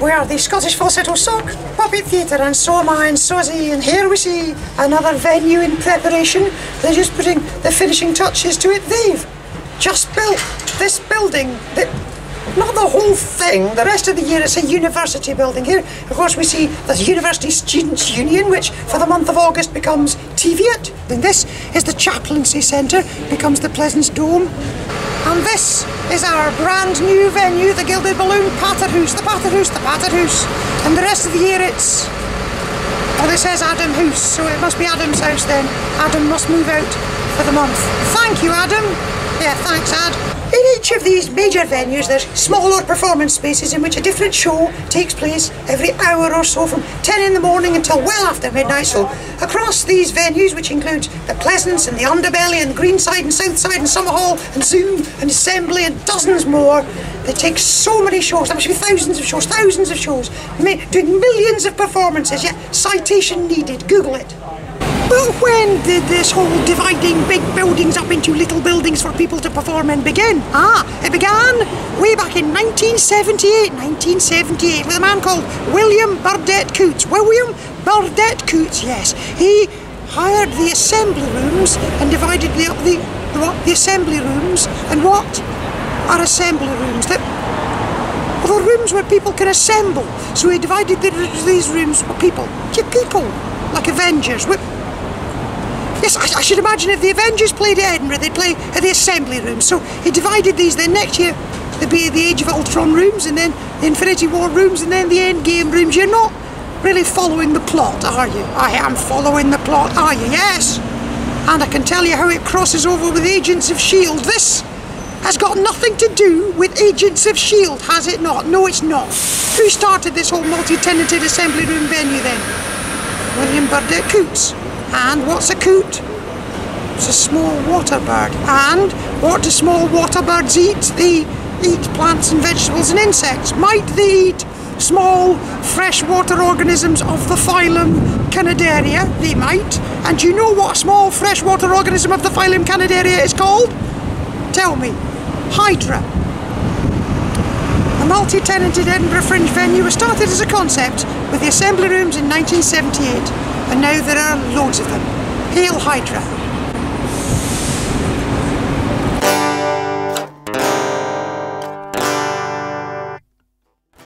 we are the Scottish Falsetto Sock Puppet Theatre, and so am I and Sosie, and here we see another venue in preparation. They're just putting the finishing touches to it. They've just built this building. That, not the whole thing, the rest of the year it's a university building. Here, of course, we see the University Students' Union, which for the month of August becomes Teviot. Then this is the Chaplaincy Centre, becomes the Pleasance Dome. And this is our brand new venue, the Gilded Balloon Patter House, the Patter House, the Patter House. And the rest of the year it's. Well, it says Adam House, so it must be Adam's house then. Adam must move out for the month. Thank you, Adam. Yeah, thanks, Ad. In each of these major venues, there's smaller performance spaces in which a different show takes place every hour or so from 10 in the morning until well after midnight. So, across these venues, which include the Pleasance and the Underbelly and Greenside and Southside and Summerhall and Zoom and Assembly and dozens more, they take so many shows. There must be thousands of shows, thousands of shows, doing millions of performances. Yet, citation needed. Google it. But when did this whole dividing big buildings up into little buildings for people to perform in begin? Ah, it began way back in 1978. 1978 with a man called William Burdett Coutts. William Burdett Coutts, yes. He hired the assembly rooms and divided the, the, what, the assembly rooms. And what are assembly rooms? The, well, the rooms where people can assemble. So he divided the, these rooms for people. Yeah, people, like Avengers. Yes, I, I, should imagine if the Avengers played at Edinburgh, they'd play at the Assembly Room. So he divided these. Then next year, there'd be the Age of Ultron rooms, and then the Infinity War rooms, and then the Endgame rooms. You're not really following the plot, are you? I am following the plot, are you? Yes. And I can tell you how it crosses over with Agents of S.H.I.E.L.D. This has got nothing to do with Agents of S.H.I.E.L.D., has it not? No, it's not. Who started this whole multi-tenanted assembly room venue then? William Burdett Coutts. And what's a coot? It's a small water bird. And what do small water birds eat? They eat plants and vegetables and insects. Might they eat small freshwater organisms of the phylum Cnidaria? They might. And do you know what a small freshwater organism of the phylum Cnidaria is called? Tell me. Hydra. A multi-tenanted Edinburgh Fringe venue was started as a concept with the assembly rooms in 1978 and now there are loads of them. Hail Hydra!